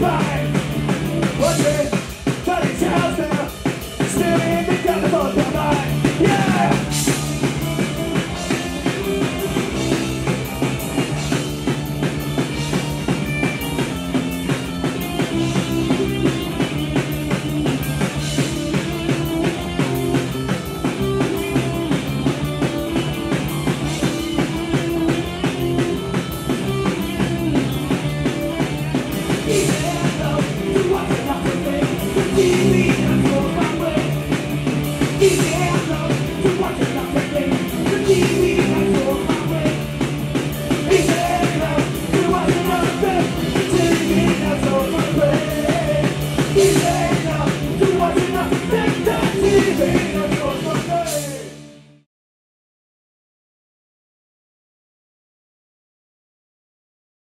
by